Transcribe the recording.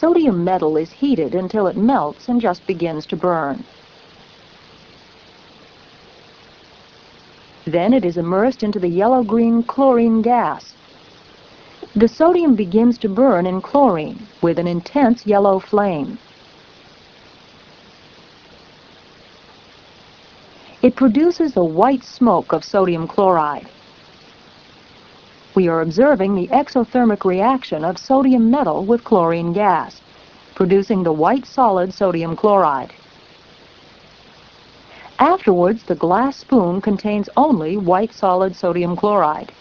Sodium metal is heated until it melts and just begins to burn. Then it is immersed into the yellow-green chlorine gas. The sodium begins to burn in chlorine with an intense yellow flame. It produces a white smoke of sodium chloride. We are observing the exothermic reaction of sodium metal with chlorine gas, producing the white solid sodium chloride. Afterwards, the glass spoon contains only white solid sodium chloride.